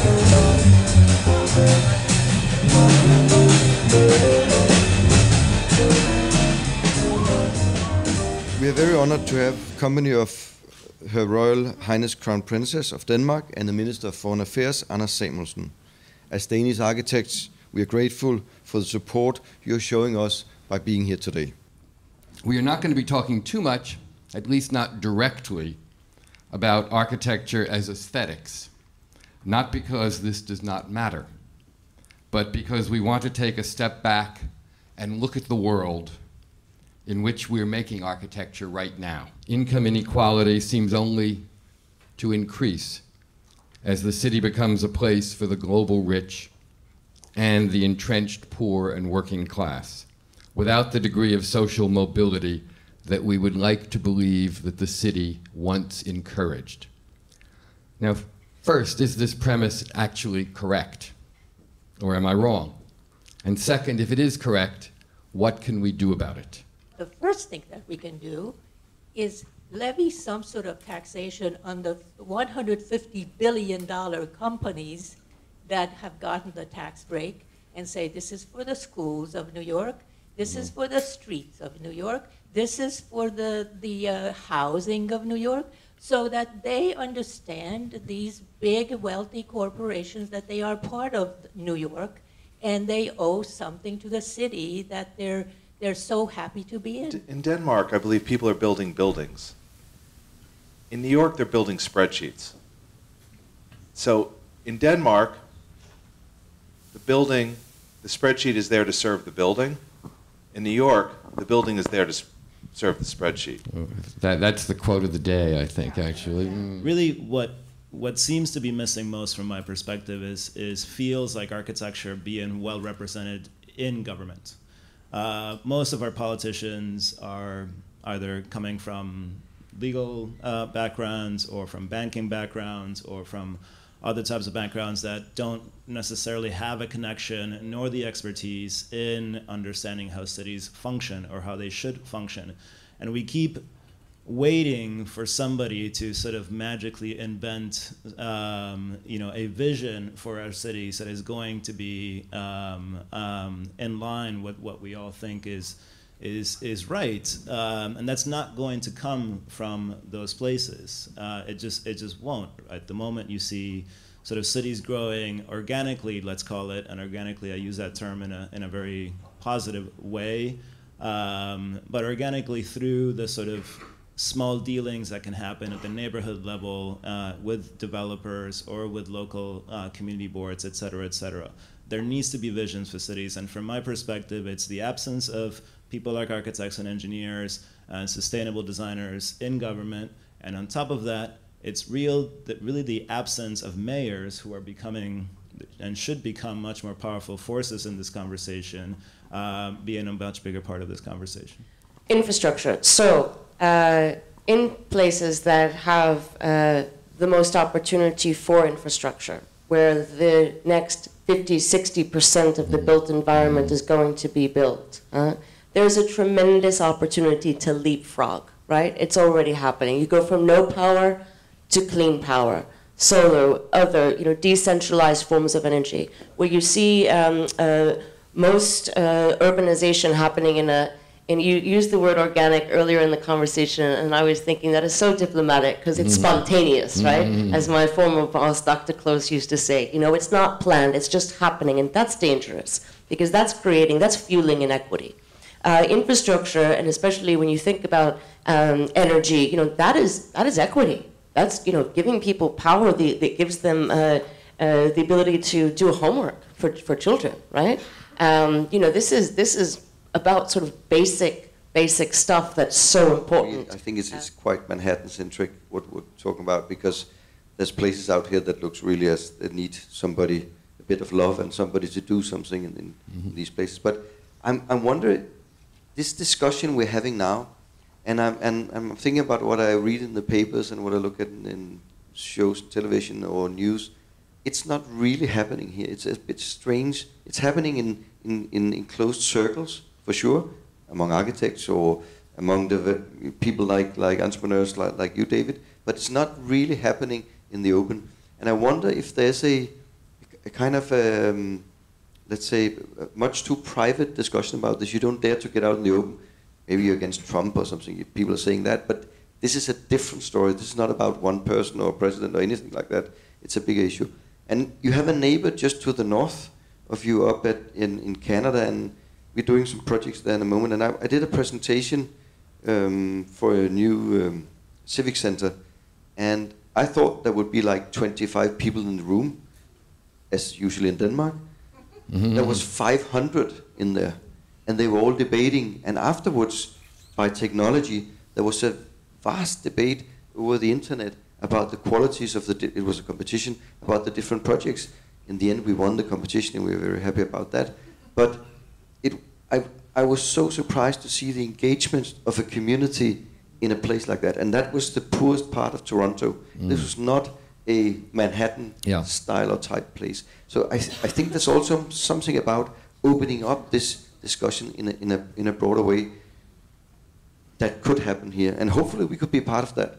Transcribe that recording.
We are very honored to have company of Her Royal Highness Crown Princess of Denmark and the Minister of Foreign Affairs, Anders Samuelsen. As Danish architects, we are grateful for the support you're showing us by being here today. We are not going to be talking too much, at least not directly, about architecture as aesthetics. Not because this does not matter, but because we want to take a step back and look at the world in which we're making architecture right now. Income inequality seems only to increase as the city becomes a place for the global rich and the entrenched poor and working class, without the degree of social mobility that we would like to believe that the city once encouraged. Now, first, is this premise actually correct? Or am I wrong? And second, if it is correct, what can we do about it? the first thing that we can do is levy some sort of taxation on the $150 billion companies that have gotten the tax break and say this is for the schools of New York, this is for the streets of New York, this is for the, the uh, housing of New York, so that they understand these big wealthy corporations that they are part of New York and they owe something to the city that they're they're so happy to be in. In Denmark, I believe people are building buildings. In New York, they're building spreadsheets. So in Denmark, the building, the spreadsheet is there to serve the building. In New York, the building is there to serve the spreadsheet. That, that's the quote of the day, I think, actually. Mm. Really, what what seems to be missing most from my perspective is is feels like architecture being well represented in government. Uh, most of our politicians are either coming from legal uh, backgrounds or from banking backgrounds or from other types of backgrounds that don't necessarily have a connection nor the expertise in understanding how cities function or how they should function. And we keep waiting for somebody to sort of magically invent, um, you know, a vision for our cities that is going to be um, um, in line with what we all think is is is right, um, and that's not going to come from those places. Uh, it just it just won't. At the moment, you see sort of cities growing organically, let's call it, and organically, I use that term in a in a very positive way. Um, but organically through the sort of small dealings that can happen at the neighborhood level uh, with developers or with local uh, community boards, et cetera, et cetera. There needs to be visions for cities, and from my perspective, it's the absence of people like architects and engineers and sustainable designers in government, and on top of that, it's real that really the absence of mayors who are becoming and should become much more powerful forces in this conversation, uh, being a much bigger part of this conversation. Infrastructure. So uh, in places that have uh, the most opportunity for infrastructure, where the next 50, 60% of the built environment is going to be built. Uh, there's a tremendous opportunity to leapfrog, right? It's already happening. You go from no power to clean power, solar, other, you know, decentralized forms of energy, where you see um, uh, most uh, urbanization happening in a and you used the word organic earlier in the conversation, and I was thinking that is so diplomatic because it's mm-hmm. spontaneous, right? Mm-hmm. As my former boss, Dr. Close, used to say, you know, it's not planned, it's just happening, and that's dangerous because that's creating, that's fueling inequity. Uh, infrastructure, and especially when you think about um, energy, you know, that is that is equity. That's you know giving people power the, that gives them uh, uh, the ability to do homework for, for children, right? Um, you know, this is this is about sort of basic basic stuff that's so important. I think it's, it's quite Manhattan centric what we're talking about because there's places out here that looks really as they need somebody a bit of love and somebody to do something in, in, mm-hmm. in these places. But I'm I'm wondering this discussion we're having now, and I'm and I'm thinking about what I read in the papers and what I look at in, in shows, television or news. It's not really happening here. It's a bit strange. It's happening in, in, in, in closed circles for sure, among architects or among the people like, like entrepreneurs like, like you, David, but it's not really happening in the open. And I wonder if there's a, a kind of um, let's say a much too private discussion about this. You don't dare to get out in the open. Maybe you're against Trump or something. People are saying that, but this is a different story. This is not about one person or a president or anything like that. It's a bigger issue. And you have a neighbor just to the north of you up at in, in Canada, and we're doing some projects there in a moment. And I, I did a presentation um, for a new um, civic center, and I thought there would be like 25 people in the room, as usually in Denmark. Mm-hmm. There was 500 in there, and they were all debating. And afterwards, by technology, there was a vast debate over the internet about the qualities of the. Di- it was a competition about the different projects. In the end, we won the competition, and we were very happy about that. But it, I, I was so surprised to see the engagement of a community in a place like that, and that was the poorest part of Toronto. Mm. This was not a Manhattan Yeah. style or type place. So I, I think there's also something about opening up this discussion in a, in a, in a broader way that could happen here, and hopefully we could be part of that.